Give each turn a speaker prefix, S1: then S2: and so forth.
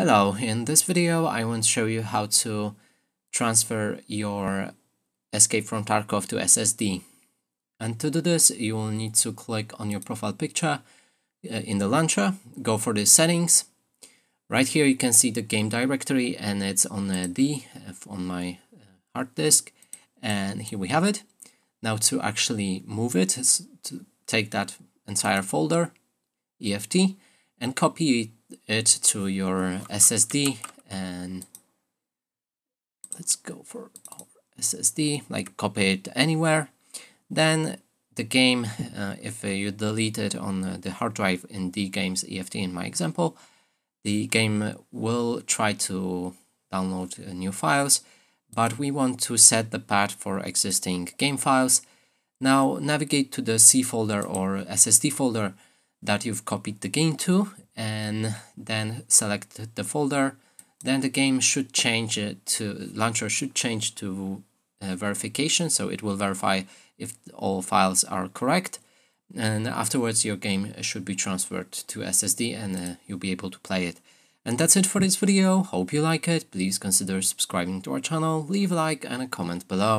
S1: Hello, in this video I want to show you how to transfer your Escape from Tarkov to SSD. And to do this you will need to click on your profile picture uh, in the launcher, go for the settings. Right here you can see the game directory and it's on the D on my uh, hard disk and here we have it. Now to actually move it, to take that entire folder, EFT, and copy it to your SSD and let's go for our SSD, like copy it anywhere. Then the game, uh, if you delete it on the hard drive in the game's EFT in my example, the game will try to download uh, new files, but we want to set the path for existing game files. Now navigate to the C folder or SSD folder that you've copied the game to and then select the folder then the game should change it to launcher should change to uh, verification so it will verify if all files are correct. And afterwards your game should be transferred to SSD and uh, you'll be able to play it. And that's it for this video. Hope you like it. Please consider subscribing to our channel. Leave a like and a comment below